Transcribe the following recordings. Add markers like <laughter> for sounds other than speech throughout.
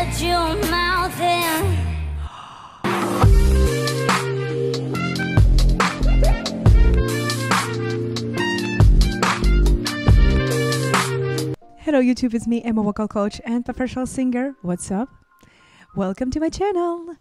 Shut your mouth Hello YouTube, it's me, Emma vocal coach and professional singer. What's up? Welcome to my channel.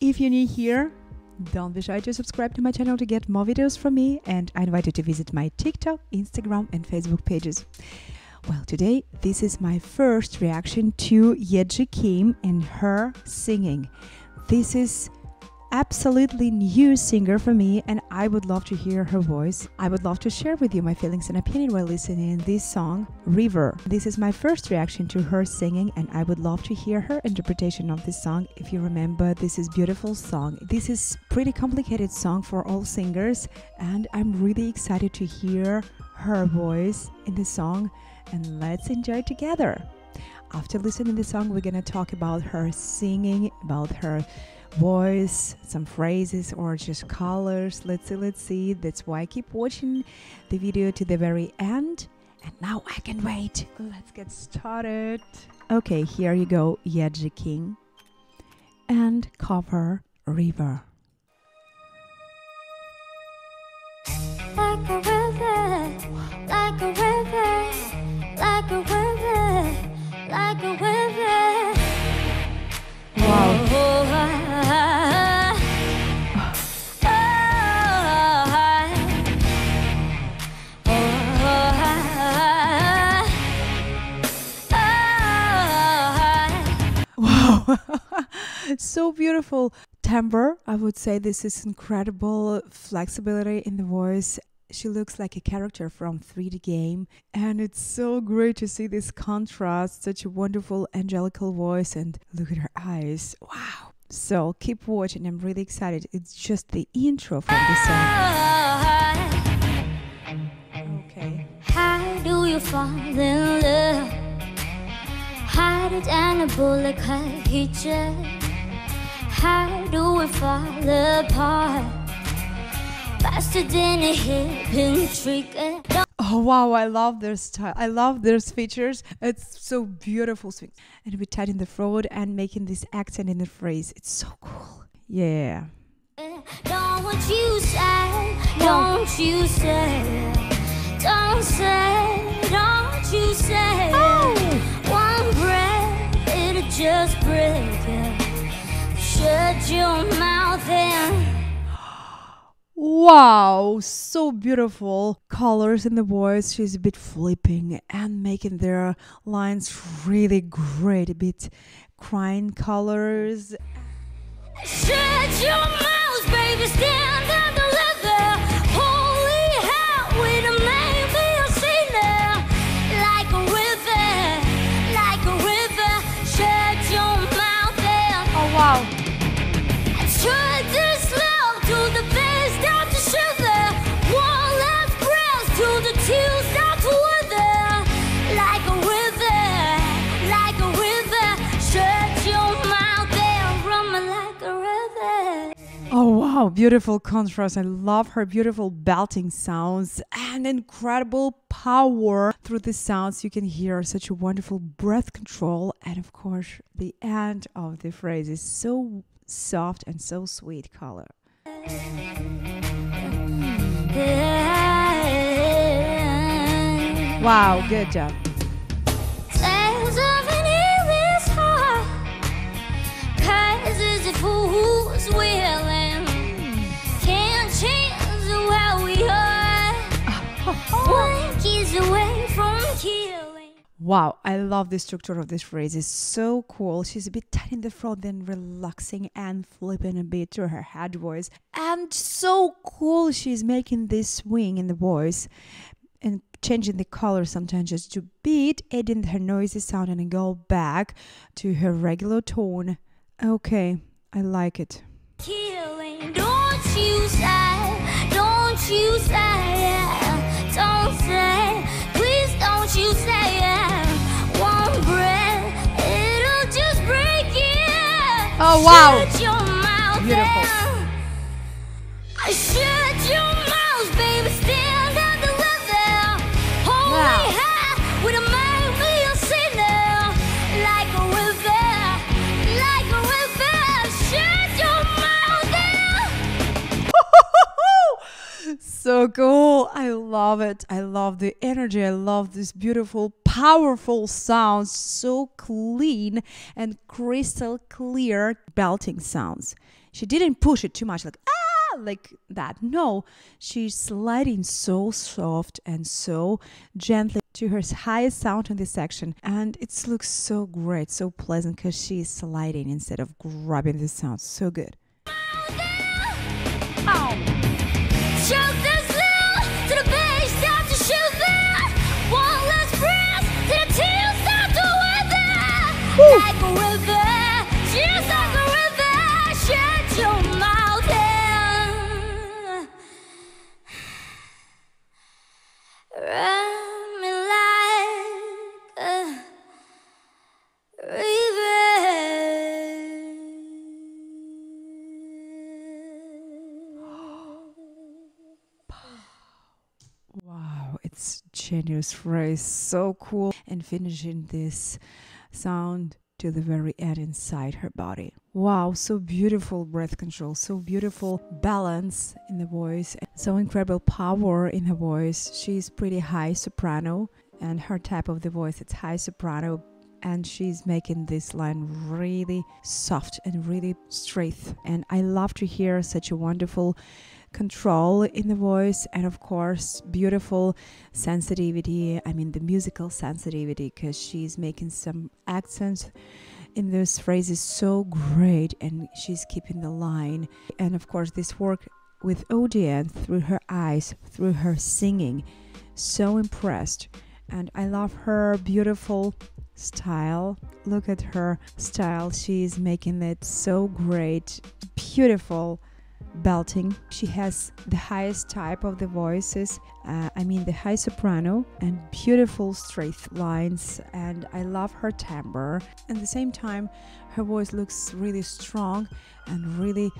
If you're new here, don't be shy to subscribe to my channel to get more videos from me and I invite you to visit my TikTok, Instagram and Facebook pages. Well, today this is my first reaction to Yeji Kim and her singing. This is absolutely new singer for me and I would love to hear her voice. I would love to share with you my feelings and opinion while listening this song, River. This is my first reaction to her singing and I would love to hear her interpretation of this song. If you remember, this is beautiful song. This is pretty complicated song for all singers and I'm really excited to hear her voice in the song and let's enjoy together. After listening the song, we're gonna talk about her singing, about her voice, some phrases, or just colors. Let's see, let's see. That's why I keep watching the video to the very end. And now I can wait. Let's get started. Okay, here you go, Yeji Kim. And a river, a river, like a river. Wow. Oh, Wow. <laughs> so beautiful. Timbre, I would say this is incredible flexibility in the voice. She looks like a character from 3D game, and it's so great to see this contrast, such a wonderful angelical voice, and look at her eyes. Wow. So keep watching, I'm really excited. It's just the intro from the song. Okay. How do you fall in love? How did hit you? How do we fall apart? Faster than a hip. Don't Oh wow, I love their style. I love their features. It's so beautiful. swing. And we tighten the throat and making this accent in the phrase. It's so cool. Yeah. Don't you say, don't you say, don't say, don't you say. Oh! One breath, it'll just break it. Shut your mouth. Wow, so beautiful colors in the voice. She's a bit flipping and making their lines really great. A bit crying colors. Shut your mouth, baby, stand and wow, beautiful contrast. I love her beautiful belting sounds and incredible power through the sounds. You can hear such a wonderful breath control, and of course, the end of the phrase is so soft and so sweet color. Wow, good job. Wow, I love the structure of this phrase. It's so cool. She's a bit tight in the throat, then relaxing and flipping a bit to her head voice. And so cool she's making this swing in the voice and changing the color sometimes just to beat, adding her noisy sound and go back to her regular tone. Okay, I like it. Killing. Don't you don't you Oh wow. Beautiful. Mouth, baby, wow. Sinner, like river, like river, <laughs> so cool. I love it. I love the energy. I love this beautiful powerful sounds. So clean and crystal clear belting sounds. She didn't push it too much, like ah, like that. No, she's sliding so soft and so gently to her highest sound in this section, and it looks so great, so pleasant because she's sliding instead of grabbing the sound. So good. Shout phrase, so cool, and finishing this sound to the very end inside her body. Wow, so beautiful breath control, so beautiful balance in the voice, so incredible power in her voice. She's pretty high soprano, and her type of the voice it's high soprano, and she's making this line really soft and really straight. And I love to hear such a wonderful control in the voice and of course beautiful sensitivity i mean the musical sensitivity because she's making some accents in those phrases so great and she's keeping the line and of course this work with audience through her eyes through her singing so impressed and i love her beautiful style look at her style she's making it so great beautiful belting. She has the highest type of the voices, uh, I mean the high soprano, and beautiful straight lines. And I love her timbre. At the same time, her voice looks really strong and really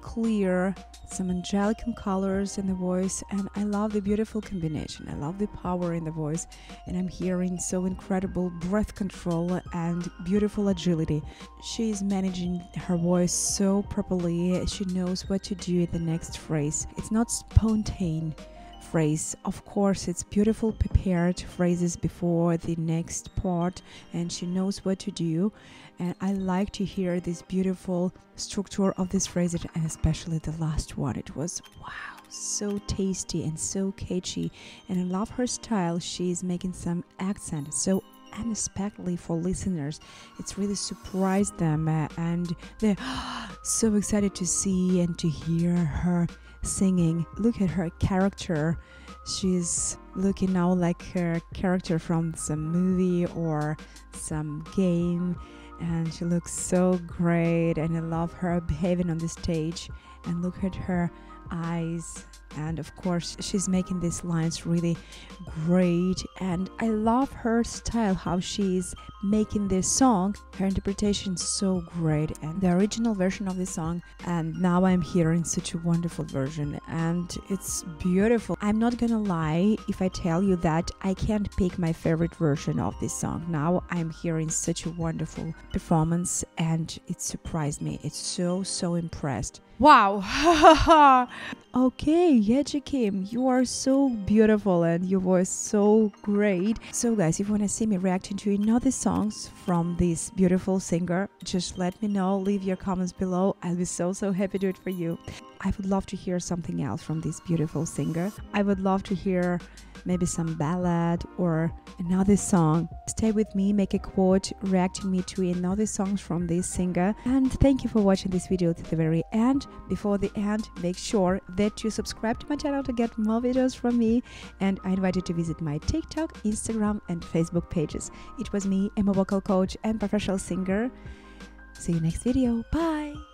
clear, some angelic colors in the voice, and I love the beautiful combination. I love the power in the voice, and I'm hearing so incredible breath control and beautiful agility. She is managing her voice so properly, she knows what to do in the next phrase. It's not spontaneous phrase. Of course, it's beautiful prepared phrases before the next part, and she knows what to do. And I like to hear this beautiful structure of this phrase, and especially the last one. It was wow, so tasty and so catchy. And I love her style. She's making some accent so unexpectedly for listeners. It's really surprised them, uh, and they're <gasps> so excited to see and to hear her singing. Look at her character. She's looking now like her character from some movie or some game, and she looks so great. And I love her behaving on the stage. And look at her eyes and of course she's making these lines really great. And i love her style how she's making this song. Her interpretation is so great. And the original version of this song and now i'm hearing such a wonderful version. And it's beautiful. I'm not gonna lie if i tell you that i can't pick my favorite version of this song. Now i'm hearing such a wonderful performance and it surprised me. It's so so impressed. Wow. <laughs> Okay Yeji Kim, you are so beautiful and your voice so great. So guys, if you want to see me reacting to another songs from this beautiful singer, just let me know. Leave your comments below. I'll be so so happy to do it for you. I would love to hear something else from this beautiful singer. I would love to hear maybe some ballad or another song. Stay with me, make a quote, reacting me to another songs from this singer. And thank you for watching this video to the very end. Before the end, make sure that you subscribe to my channel to get more videos from me. And I invite you to visit my TikTok, Instagram, and Facebook pages. It was me, Emma vocal coach and professional singer. See you next video. Bye!